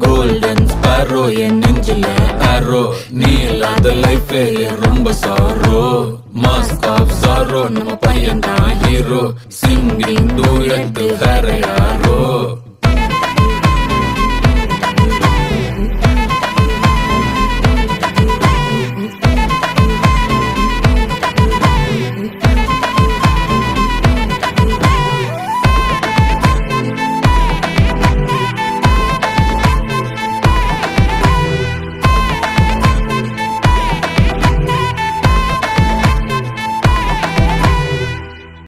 Golden sparrow என் நெஞ்சில ஆரோ நீ இல்லாத லைஃப் ரொம்ப சாரோ மாஸ்க் ஆஃப் சாரோ நம்ம பையன் தான் ஹீரோ சிங்கிங் டூ எட்டு வேற யாரோ.